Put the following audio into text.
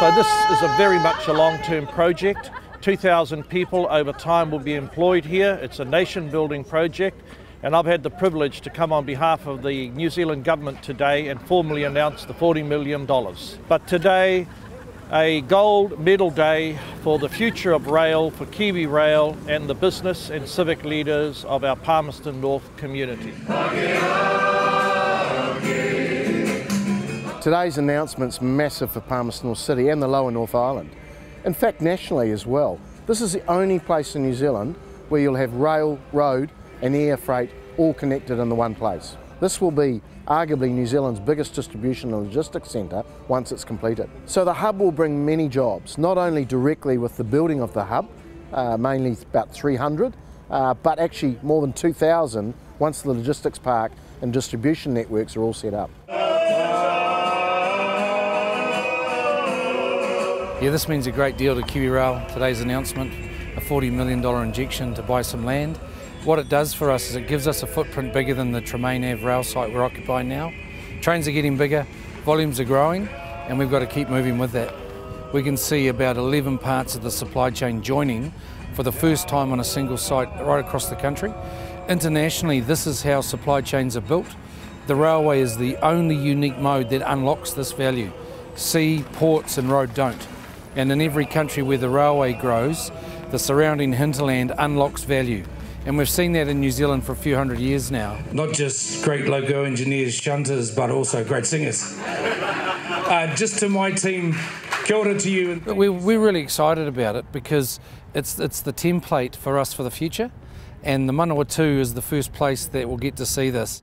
So this is a very much a long-term project. 2,000 people over time will be employed here. It's a nation-building project and I've had the privilege to come on behalf of the New Zealand government today and formally announce the $40 million. But today, a gold medal day for the future of rail, for KiwiRail and the business and civic leaders of our Palmerston North community. Today's announcement's massive for Palmerston North City and the lower North Island. In fact, nationally as well. This is the only place in New Zealand where you'll have rail, road and air freight all connected in the one place. This will be arguably New Zealand's biggest distribution and logistics centre once it's completed. So the hub will bring many jobs, not only directly with the building of the hub, uh, mainly about 300, uh, but actually more than 2,000 once the logistics park and distribution networks are all set up. Yeah, this means a great deal to KiwiRail, today's announcement, a $40 million injection to buy some land. What it does for us is it gives us a footprint bigger than the Tremaine Ave rail site we're occupying now. Trains are getting bigger, volumes are growing, and we've got to keep moving with that. We can see about 11 parts of the supply chain joining for the first time on a single site right across the country. Internationally, this is how supply chains are built. The railway is the only unique mode that unlocks this value. Sea, ports and road don't. And in every country where the railway grows, the surrounding hinterland unlocks value. And we've seen that in New Zealand for a few hundred years now. Not just great loco engineers, shunters, but also great singers. Uh, just to my team, kia ora to you. We're, we're really excited about it because it's, it's the template for us for the future. And the Manawatu is the first place that will get to see this.